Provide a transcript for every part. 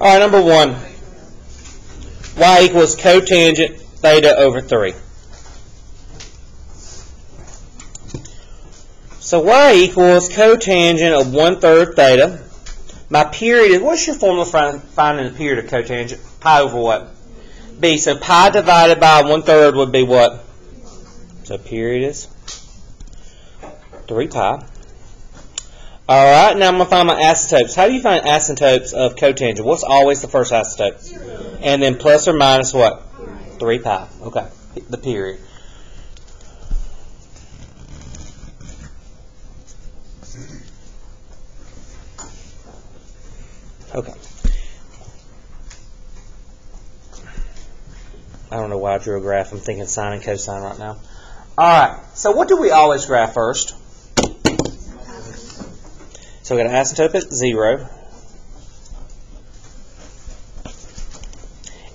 All right, number one. Y equals cotangent theta over 3. So y equals cotangent of 1 third theta. My period is, what's your formula for finding the period of cotangent? Pi over what? B. So pi divided by 1 third would be what? So period is 3 pi. All right, now I'm going to find my asymptotes. How do you find asymptotes of cotangent? What's always the first? Zero. And then plus or minus what? 3 pi. Okay, the period. Okay. I don't know why I drew a graph. I'm thinking sine and cosine right now. All right, so what do we always graph first? So we got an asymptote at 0.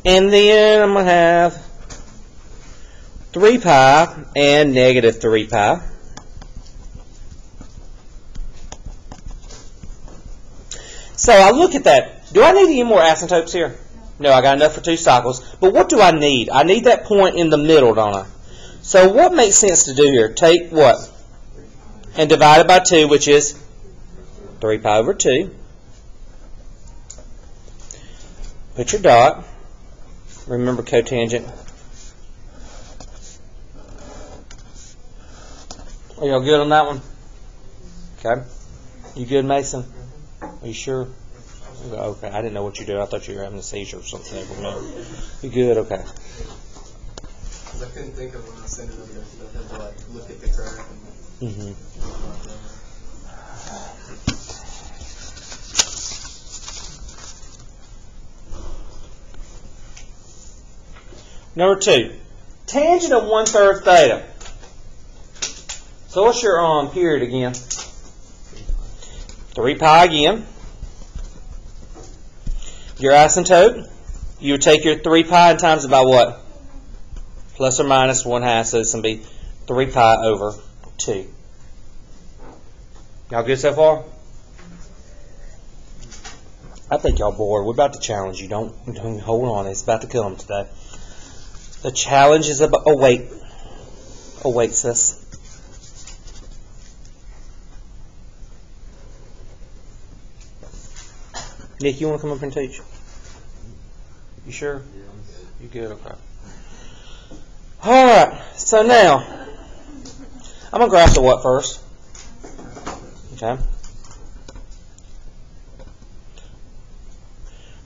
And then I'm going to have 3 pi and negative 3 pi. So I look at that. Do I need any more asymptotes here? No, I got enough for two cycles. But what do I need? I need that point in the middle, don't I? So what makes sense to do here? Take what? And divide it by 2, which is 3 pi over 2. Put your dot. Remember cotangent. Are y'all good on that one? Okay. You good, Mason? Are you sure? Okay, I didn't know what you did. I thought you were having a seizure or something. You good? Okay. I couldn't think of when I sending it over there, I to like look at the graph and mm-hmm. Number two, tangent of one third theta. So what's your um period again? Three pi again. Your asymptote, you would take your three pi and times it by what? Plus or minus one half, so this gonna be three pi over two. Y'all good so far? I think y'all bored. We're about to challenge you. Don't, don't hold on. It's about to come today. The challenge is about oh, await. Awaits oh, us. Nick, you want to come up and teach? You sure? You good? Okay. All right. So now, I'm gonna graph the what first? Okay.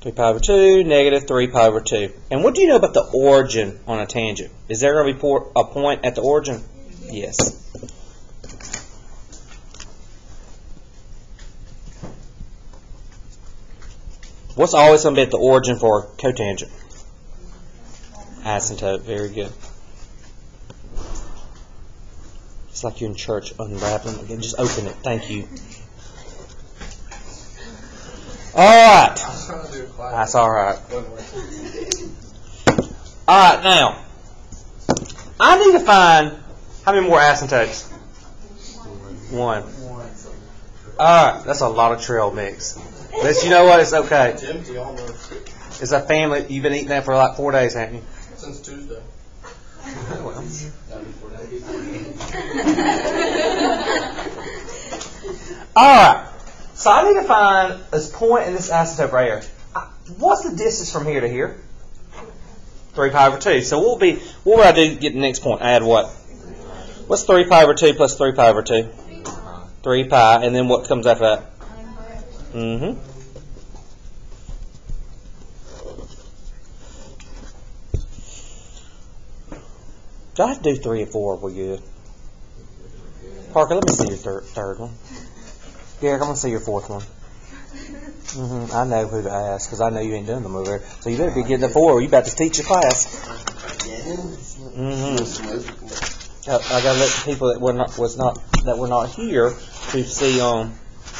3 pi over 2, negative 3 pi over 2. And what do you know about the origin on a tangent? Is there going to be a point at the origin? Yes. What's always going to be at the origin for a cotangent? Asymptote. Very good. It's like you're in church unwrapping. Again, just open it. Thank you. All right. I was trying to do a class. That's all right. All right, now I need to find how many more asymptotes. One. All right, that's a lot of trail mix. But you know what? It's okay. It's empty almost It's a family. You've been eating that for like four days, haven't you? since Tuesday. Well, All right. So I need to find this point in this asymptote right here. What's the distance from here to here? Three pi over two. So what will be? What would I do to get the next point? Add what? What's three pi over two plus three pi over two? Three pi, and then what comes after that? Mm-hmm. Do I have to do three and four? We good? Parker, let me see your third, third one. Derek, I'm gonna see your fourth one. Mm-hmm. I know who to ask because I know you ain't done them over there. So you better be getting the four, or you about to teach your class. Mm-hmm. I, I gotta let the people that were not was not that were not here to see um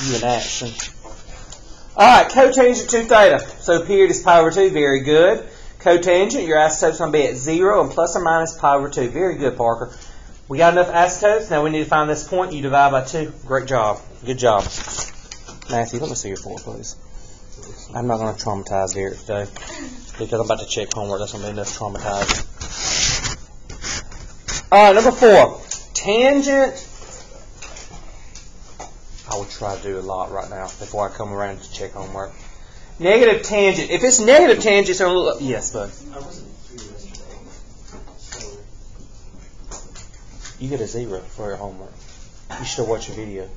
you in action. All right, cotangent two theta. So period is pi over two. Very good. Cotangent, your asymptote's going to be at zero and plus or minus pi over two. Very good, Parker. We got enough asymptotes. Now we need to find this point. You divide by two. Great job. Good job. Matthew, let me see your four, please. I'm not going to traumatize Derek today because I'm about to check homework. That's going to be enough traumatizing. All right, number four, tangent. I will try to do a lot right now before I come around to check homework. Negative tangent. If it's negative tangent, it's going to look. Yes, bud. You get a zero for your homework. You should watch a video.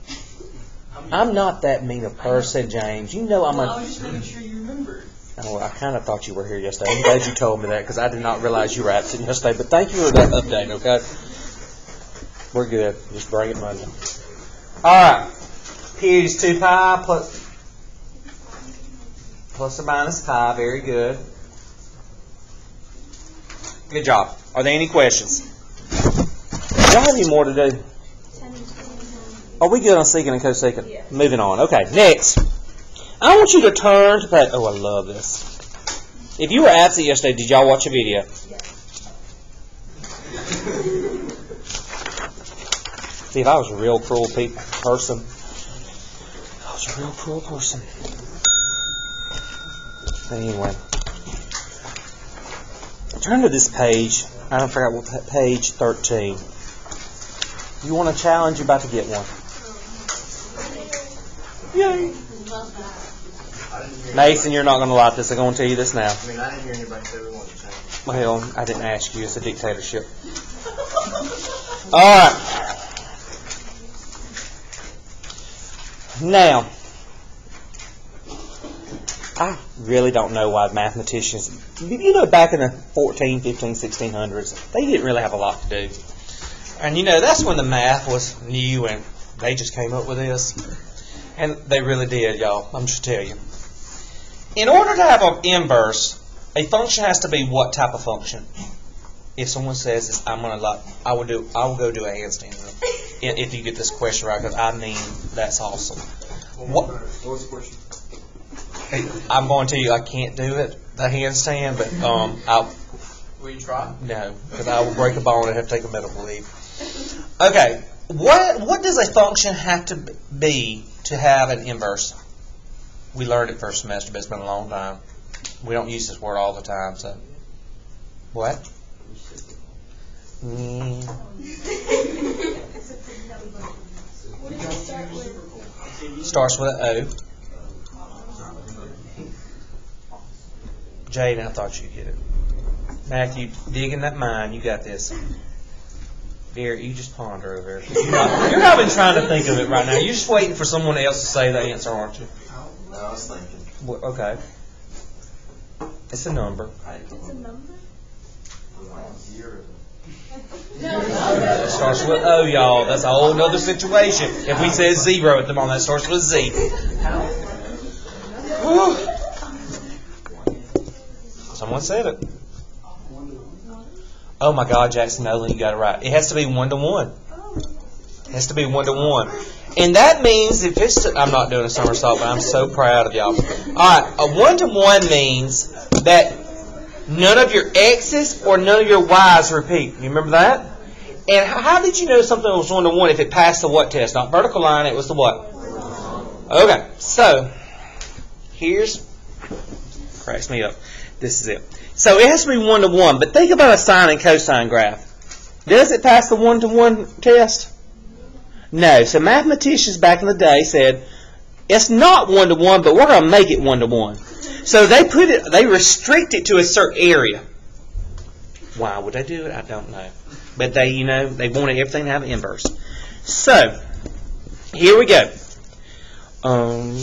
I'm not that mean a person, James. You know I'm Well, I a. was just making sure you remembered. Oh, I kind of thought you were here yesterday. I'm glad you told me that because I did not realize you were absent yesterday. But thank you for that update. Okay, we're good. Just bring it Monday. All right. Period is two pi plus plus or minus pi. Very good. Good job. Are there any questions? Do y'all have any more to do? Are we good on secant and cosecant? Yeah. Moving on. Okay, next. I want you to turn to that. Oh, I love this. If you were absent yesterday, did y'all watch a video? See, if I was a real cruel pe- person, I was a real cruel person. Anyway, turn to this page. I don't forget what page thirteen. You want a challenge? You're about to get one. Yay! I didn't hear Mason, you're not going to like this. I'm going to tell you this now. I mean, I didn't hear anybody say we wanted to change. Well, I didn't ask you. It's a dictatorship. All right. Now, I really don't know why mathematicians, you know, back in the 14, 15, 1600s, they didn't really have a lot to do. And you know, that's when the math was new and they just came up with this. And they really did, y'all. I'm just tell you. In order to have an inverse, a function has to be what type of function? If someone says this, I'm gonna like, I will do, I will go do a handstand if you get this question right, because I mean that's awesome. What- What was the question? I'm going to tell you I can't do it, the handstand, but um, I'll Will you try? no, because I will break a bone and have to take a medical leave. Okay, what what does a function have to be to have an inverse? We learned it first semester, but it's been a long time. We don't use this word all the time, so what? Mm, starts with an O. Jaden, I thought you'd get it. Matthew, dig in that mind. You got this. Derek, you just ponder over it. You're not, you're not even trying to think of it right now. You're just waiting for someone else to say the answer, aren't you? No, I was thinking. Wh- Okay. It's a number. It's a number? Zero. It starts with O, y'all. That's a whole other situation. If we said zero at the moment, that starts with Z. Whew. Someone said it. Oh my God, Jackson Nolan, you got it right. It has to be one to one. It has to be one to one. And that means if it's, I'm not doing a somersault, but I'm so proud of y'all. Alright, a one to one means that none of your X's or none of your Y's repeat. You remember that? And how did you know something was one to one if it passed the what test? Not vertical line, it was the what? Okay, so here's cracks me up. This is it. So it has to be one to one, but think about a sine and cosine graph. Does it pass the one to one test? No. So mathematicians back in the day said it's not one to one, but we're going to make it one to one. So they put it, they restrict it to a certain area. Why would they do it? I don't know. But they, you know, they wanted everything to have an inverse. So here we go. Um,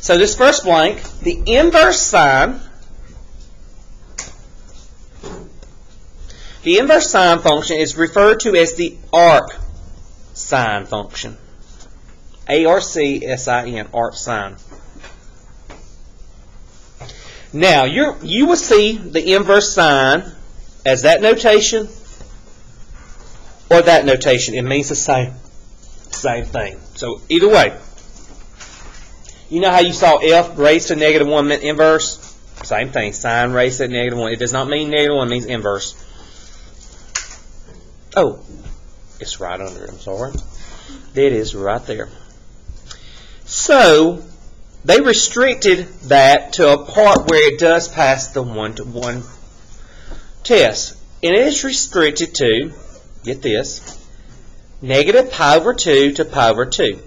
so this first blank, the inverse sine, the inverse sine function is referred to as the arc sine function. A-R-C-S-I-N, arc sine. Now, you're, you will see the inverse sine as that notation or that notation. It means the same, same thing. So either way, you know how you saw f raised to negative 1 meant inverse? Same thing, sine raised to negative 1. It does not mean negative 1, it means inverse. Oh, it's right under it, I'm sorry. It is right there. So they restricted that to a part where it does pass the one-to-one test. And it is restricted to, get this, negative pi over 2 to pi over 2.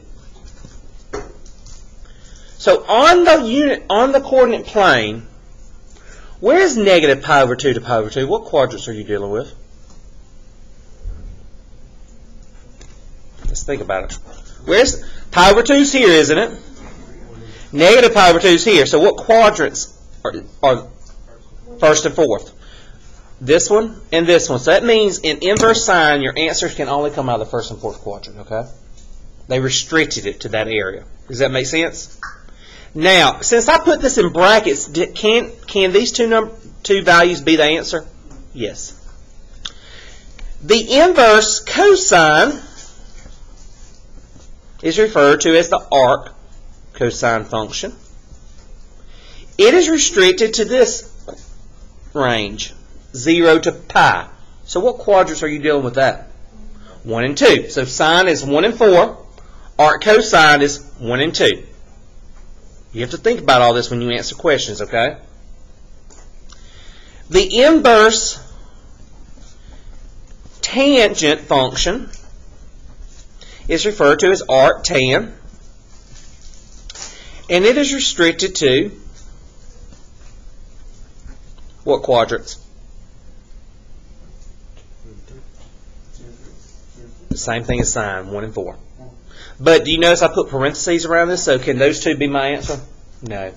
So on the unit, on the coordinate plane, where is negative pi over 2 to pi over 2? What quadrants are you dealing with? Let's think about it. Where's pi over 2 is here, isn't it? Negative pi over 2 is here. So what quadrants are, are first and fourth? This one and this one. So that means in inverse sine, your answers can only come out of the first and fourth quadrant, okay? They restricted it to that area. Does that make sense? Now, since I put this in brackets, can can these two number two values be the answer? Yes. The inverse cosine is referred to as the arc cosine function. It is restricted to this range, 0 to pi. So what quadrants are you dealing with that? 1 and 2. So sine is 1 and 4. Arc cosine is 1 and 2. You have to think about all this when you answer questions, okay? The inverse tangent function is referred to as arc tan, and it is restricted to what quadrants? The same thing as sine, 1 and 4. But do you notice I put parentheses around this? So can those two be my answer? No.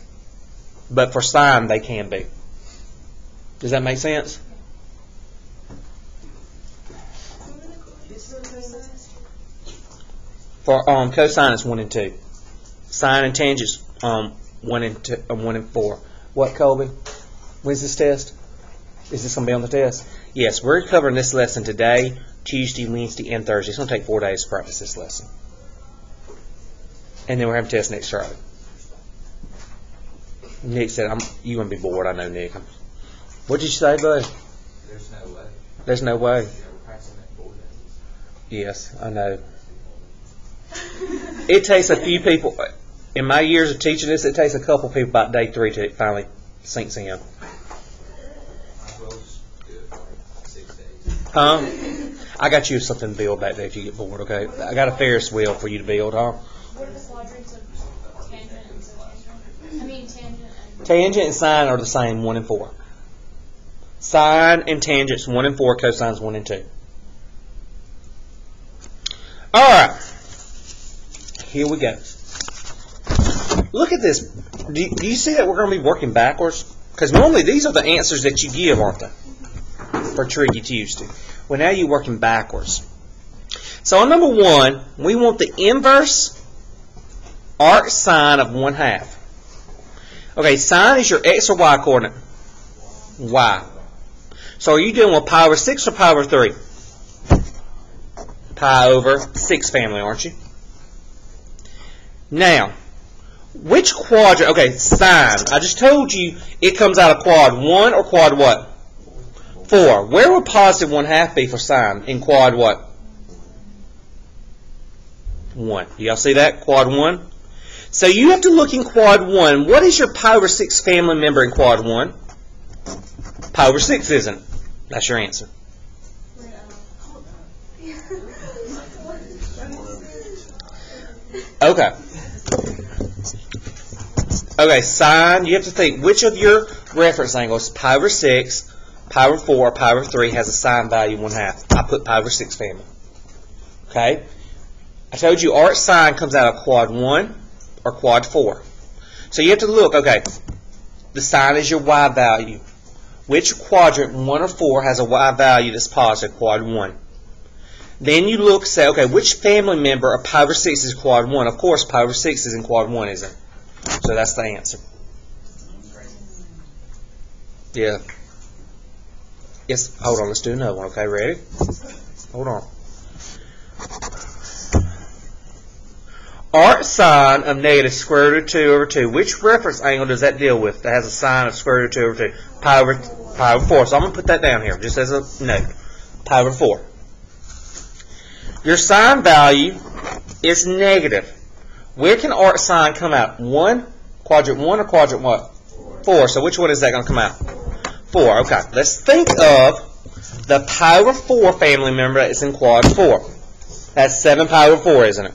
But for sine, they can be. Does that make sense? For um, cosine, it's 1 and 2. Sine and tangents, um, 1 and two, um, 1 and 4. What, Colby? When's this test? Is this going to be on the test? Yes, we're covering this lesson today, Tuesday, Wednesday, and Thursday. It's going to take four days to practice this lesson. And then we're having tests next Friday. Nick said, I'm, you're going to be bored. I know, Nick. What did you say, bud? There's no way. There's no way. Yeah, we're practicing at four days. Yes, I know. It takes a few people, in my years of teaching this, it takes a couple people about day three to finally sinks in. Might as well just do it for like six days. Huh? I got you something to build back there if you get bored, okay? I got a Ferris wheel for you to build, huh? What are the quadrants of tangent and cotangent? I mean tangent and Tangent and sine are the same, 1 and 4. Sine and tangents, 1 and 4, cosines, 1 and 2. Alright. Here we go. Look at this. Do you, do you see that we're going to be working backwards? Because normally these are the answers that you give, aren't they? For Tricky Tuesday. Well, now you're working backwards. So on number one, we want the inverse arc sine of 1 half. Okay, sine is your x or y coordinate? Y. So are you dealing with pi over 6 or pi over 3? Pi over 6 family, aren't you? Now, which quadrant, okay, sine. I just told you it comes out of quad 1 or quad what? 4. Where would positive 1 half be for sine in quad what? 1. Do y'all see that? Quad 1? So you have to look in quad 1. What is your pi over 6 family member in quad 1? Pi over 6, isn't? That's your answer. Okay. Okay, sine, you have to think which of your reference angles, pi over 6, pi over 4, pi over 3, has a sine value 1 half. I put pi over 6 family. Okay? I told you arc sine comes out of quad 1 or quad 4. So you have to look, okay, the sine is your y value. Which quadrant, 1 or 4, has a y value that's positive, quad 1? Then you look, say, okay, which family member of pi over 6 is quad 1? Of course, pi over 6 is in quad 1, isn't it? So that's the answer. Yeah. Yes, hold on, let's do another one, okay, ready? Hold on. Arc sine of negative square root of 2 over 2. Which reference angle does that deal with that has a sine of square root of 2 over 2? Pi over, pi over 4. So I'm going to put that down here just as a note. Pi over 4. Your sine value is negative. Where can arc sine come out? One, quadrant one, or quadrant what? Four. So which one is that going to come out? Four. Okay. Let's think of the power four family member that is in quad four. That's seven power four, isn't it?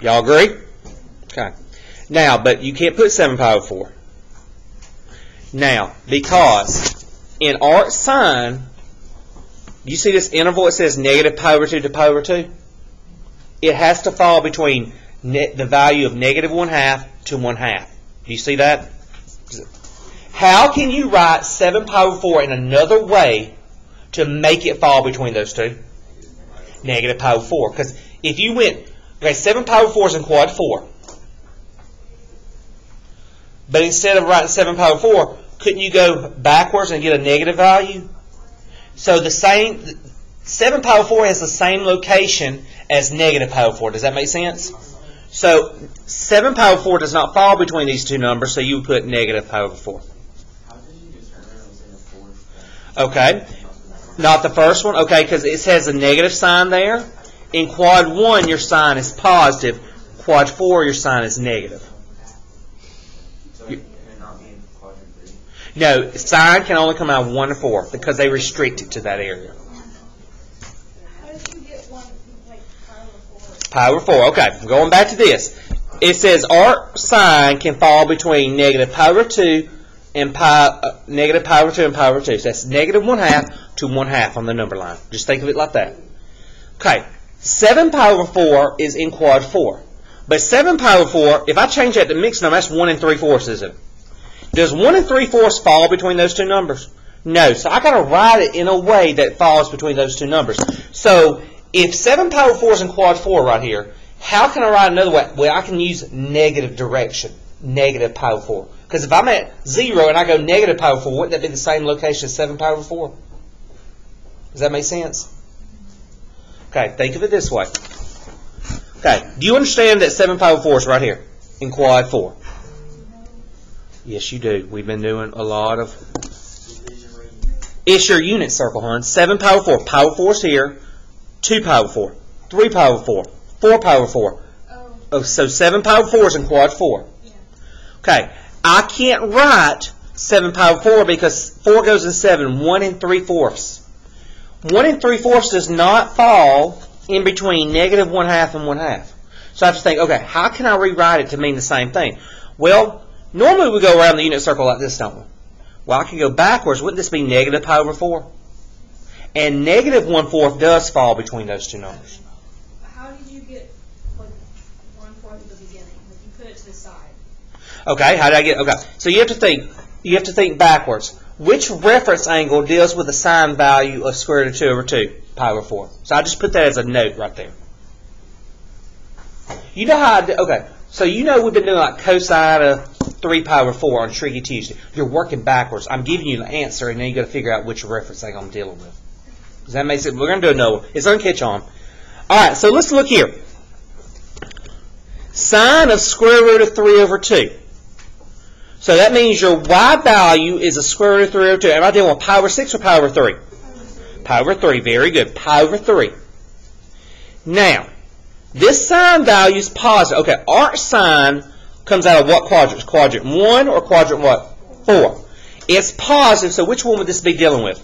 Y'all agree? Okay. Now, but you can't put seven power four. Now, because in arc sine, you see this interval? It says negative pi over 2 to pi over 2. It has to fall between the value of negative 1 half to 1 half. Do you see that? How can you write 7 pi over 4 in another way to make it fall between those two? Negative pi over 4. Because if you went, okay, 7 pi over 4 is in quad 4. But instead of writing 7 pi over 4, couldn't you go backwards and get a negative value? So the same, 7 power 4 has the same location as negative power 4. Does that make sense? So 7 power 4 does not fall between these two numbers, so you would put negative 4. In the fourth? Okay. Not the first one? Okay, because it has a negative sign there. In quad 1, your sign is positive. Quad 4, your sign is negative. So it it not be in quadrant three? No, sine can only come out 1 to 4 because they restrict it to that area. One, power four? Power 4. Okay, going back to this. It says arc sine can fall between negative power 2 and pi, uh, negative power 2 and power 2. So that's negative 1 half to 1 half on the number line. Just think of it like that. Okay, 7 power 4 is in quad 4. But 7 power 4, if I change that to mixed number, that's 1 and 3 fourths, isn't it? Does 1 and 3 fourths fall between those two numbers? No. So I got to write it in a way that falls between those two numbers. So if 7 power 4 is in quad 4 right here, how can I write another way? Well, I can use negative direction, negative power 4. Because if I'm at 0 and I go negative power 4, wouldn't that be the same location as 7 power 4? Does that make sense? Okay, think of it this way. Okay, do you understand that 7 power 4 is right here in quad 4? Yes, you do. We've been doing a lot of it's your unit circle, hon. 7 power 4. Power 4 is here. 2 power 4. 3 power 4. 4 power 4. Oh, Oh, so 7 power 4 is in quad 4. Yeah. Okay. I can't write 7 power 4 because 4 goes in 7. 1 and 3 fourths. 1 and 3 fourths does not fall in between negative 1 half and 1 half. So I have to think, okay, how can I rewrite it to mean the same thing? Well, normally we go around the unit circle like this, don't we? Well, I can go backwards. Wouldn't this be negative pi over 4? And negative 1 fourth does fall between those two numbers. how did you get, like, one fourth at the beginning? Like, you put it to the side. Okay, how did I get? Okay, so you have to think. You have to think backwards. Which reference angle deals with the sine value of square root of two over two pi over four? So I just put that as a note right there. You know how I do, okay, so you know we've been doing like cosine of 3 pi over 4 on Tricky Tuesday. You're working backwards. I'm giving you the answer, and then you got to figure out which reference I'm dealing with. Does that make sense? We're going to do another. It's going to catch on. All right, so let's look here. Sine of square root of 3 over 2. So that means your y value is a square root of 3 over 2. Am I dealing with pi over 6 or pi over 3? Pi over 3. Very good. Pi over 3. Now, this sine value is positive. Okay, arc sine comes out of what quadrant? Quadrant 1 or quadrant what? 4. It's positive, so which one would this be dealing with?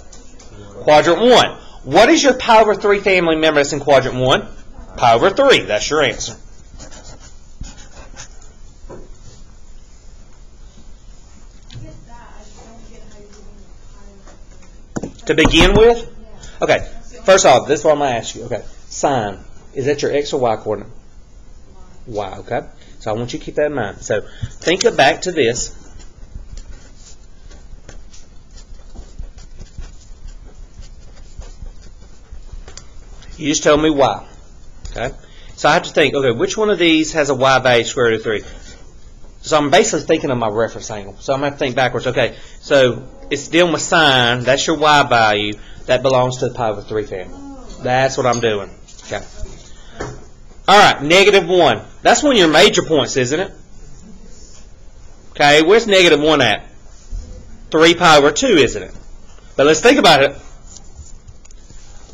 Quadrant 1. What is your pi over 3 family member that's in quadrant 1? Pi over 3. That's your answer. I get that, I just don't get how you're getting the higher. To begin with? Okay, first off, this is what I'm going to ask you. Okay, sine. Is that your x or y coordinate? Y, okay? So I want you to keep that in mind. So think of back to this. You just told me y. Okay? So I have to think, okay, which one of these has a y value square root of 3? So I'm basically thinking of my reference angle. So I'm going to think backwards. Okay, so it's dealing with sine. That's your y value. That belongs to the pi over 3 family. That's what I'm doing. Okay. All right, negative 1. That's one of your major points, isn't it? Okay, where's negative 1 at? 3 pi over 2, isn't it? But let's think about it.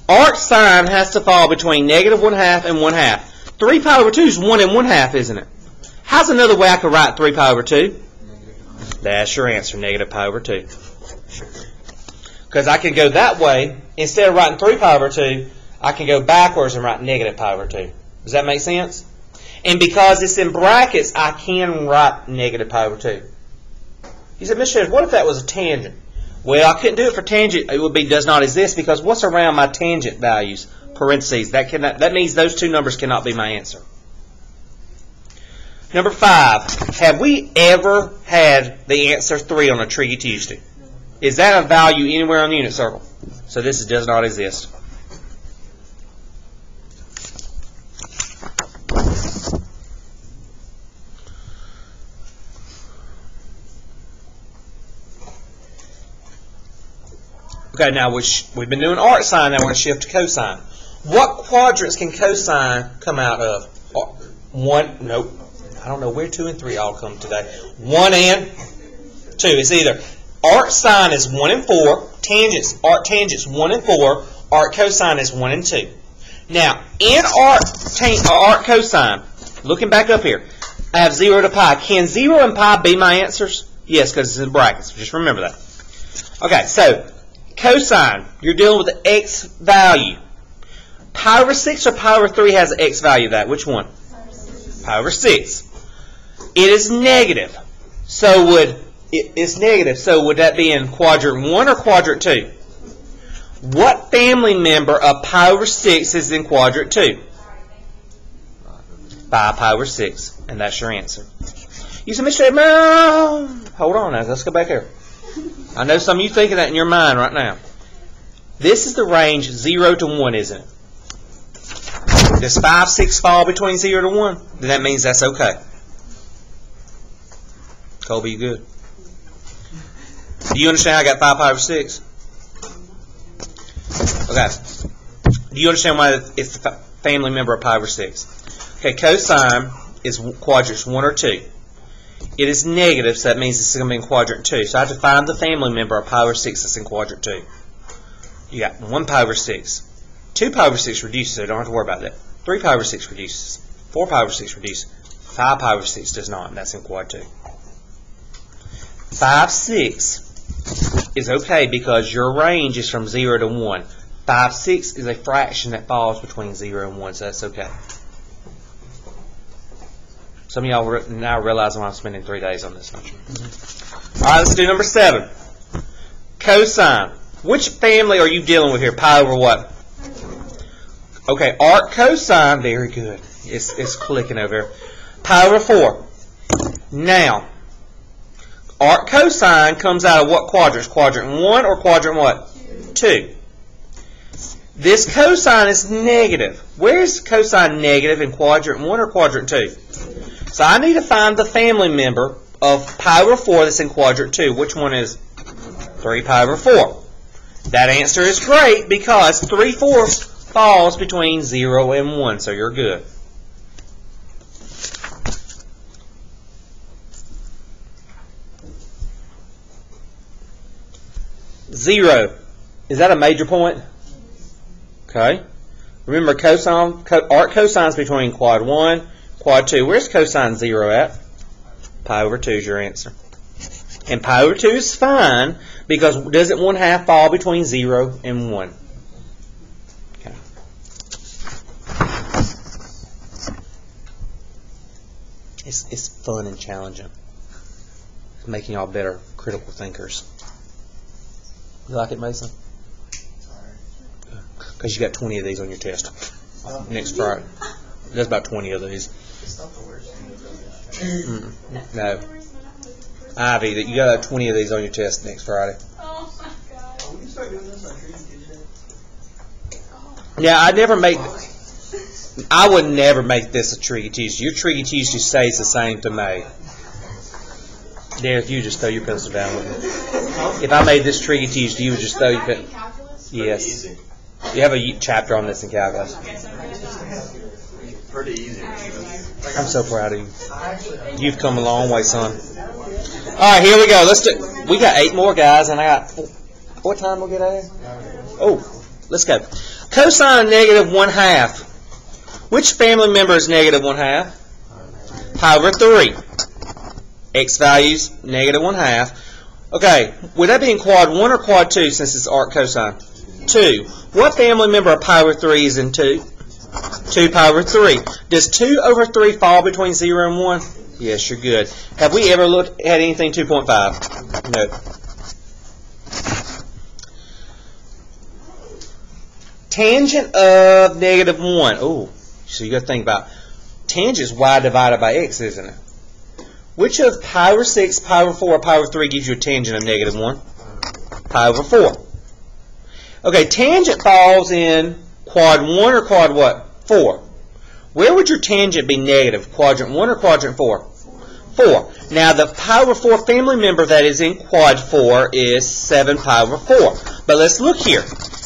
Arc sine has to fall between negative 1 half and 1 half. 3 pi over 2 is 1 and 1 half, isn't it? How's another way I could write 3 pi over 2? That's your answer, negative pi over 2. Because I can go that way. Instead of writing 3 pi over 2, I can go backwards and write negative pi over 2. Does that make sense? And because it's in brackets, I can write negative pi over 2. He said, Mr. Sheriff, what if that was a tangent? Well, I couldn't do it for tangent. It would be does not exist because what's around my tangent values? Parentheses. That cannot. That means those two numbers cannot be my answer. Number five. Have we ever had the answer three on a Tricky Tuesday? Is that a value anywhere on the unit circle? So this does not exist. Okay, now we we've been doing arc sine, now we're going to shift to cosine. What quadrants can cosine come out of? One, nope. I don't know where two and three all come today. One and two. It's either arc sine is one and four, tangents, arc tangents one and four, arc cosine is one and two. Now, in arc, tan- uh, arc cosine, looking back up here, I have zero to pi. Can zero and pi be my answers? Yes, because it's in brackets. Just remember that. Okay, so cosine, you're dealing with the x value. Pi over 6 or pi over 3 has an x value that. Which one? Pi over 6. It is negative. So would, it, it's negative. So would that be in quadrant 1 or quadrant 2? What family member of pi over 6 is in quadrant 2? 5 pi over 6. And that's your answer. You said, Mr. Hold on now. Let's go back here. I know some of you thinking that in your mind right now. This is the range 0 to 1, isn't it? Does 5, 6 fall between 0 to 1? Then that means that's okay. Colby, you good? Do you understand I got 5 pi over 6? Okay. Do you understand why it's a family member of pi over 6? Okay, cosine is quadrants 1 or 2. It is negative, so that means it's going to be in quadrant 2. So I have to find the family member of pi over 6 that's in quadrant 2. You got 1 pi over 6. 2 pi over 6 reduces, so don't have to worry about that. 3 pi over 6 reduces. 4 pi over 6 reduces. 5 pi over 6 does not, and that's in quad 2. 5, 6 is okay because your range is from 0 to 1. 5, 6 is a fraction that falls between 0 and 1, so that's okay. Some of y'all re- now realize why I'm spending three days on this. You? All right, let's do number seven. Cosine. Which family are you dealing with here? Pi over what? Okay, arc cosine. Very good. It's, it's clicking over here. Pi over 4. Now, arc cosine comes out of what quadrants? Quadrant 1 or quadrant what? 2. This cosine is negative. Where is cosine negative in quadrant 1 or quadrant 2? So I need to find the family member of pi over 4 that's in quadrant 2. Which one is 3 pi over 4? That answer is great because 3 fourths falls between 0 and 1, so you're good. Zero. Is that a major point? Okay. Remember cosine, co, arc cosines between quad 1, quad 2. Where's cosine 0 at? Pi over 2 is your answer. And pi over 2 is fine because doesn't 1 half fall between 0 and 1? Okay. It's, it's fun and challenging. It's making y'all better critical thinkers. You like it, Mason? Because you got 20 of these on your test Um, next Friday. There's about 20 of these. It's not the worst. Mm, no. Ivy, that you got 20 of these on your test next Friday. Oh my god. Yeah, I never make. I would never make this a Tricky Tuesday. Your Tricky Tuesday stays the same to me. Derek, you just throw your pencil down with me. If I made this Tricky Tuesday, you would just throw your pencil. Yes. You have a chapter on this in calculus. Pretty easy. I'm so proud of you. You've come a long way, son. All right, here we go. Let's do. We got eight more guys, and I got. What time we'll get out? Oh, let's go. Cosine negative one half. Which family member is negative one half? pi over 3. X values negative 1 half. Okay, would that be in quad 1 or quad 2 since it's arc cosine? 2. What family member of pi over 3 is in 2? 2 pi over 3. Does 2 over 3 fall between 0 and 1? Yes, you're good. Have we ever looked at anything 2.5? No. Tangent of negative 1. Oh, so you got to think about tangent is y divided by x, isn't it? Which of pi over 6, pi over 4, pi over 3 gives you a tangent of negative 1? Pi over 4. Okay, tangent falls in quad 1 or quad what? 4. Where would your tangent be negative? Quadrant 1 or quadrant 4? 4. Now, the pi over 4 family member that is in quad 4 is 7 pi over 4. But let's look here.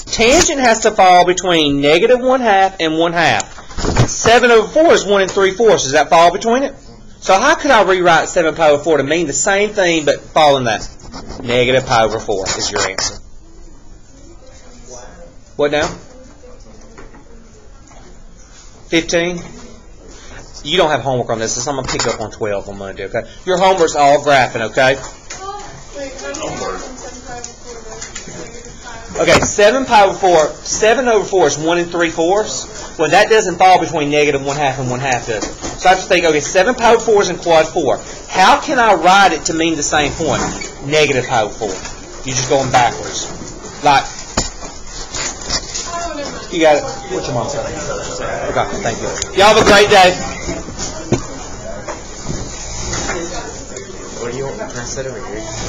Tangent has to fall between negative 1 half and 1 half. 7 over 4 is 1 and 3 fourths. Does that fall between it? So how could I rewrite 7 pi over 4 to mean the same thing but fall in that? Negative pi over 4 is your answer. What now? 15? You don't have homework on this, so I'm going to pick up on 12 on Monday, okay? Your homework's all graphing, okay? Okay, 7 pi over 4, 7 over 4 is 1 and 3 fourths. Well, that doesn't fall between negative 1 half and 1 half, does it? So I have to think, okay, 7 pi over 4 is in quad 4. How can I write it to mean the same point? Negative pi over 4. You're just going backwards. Like. You got it. What's your mom say? Okay, thank you. Y'all have a great day. What do you want? Can I sit over here?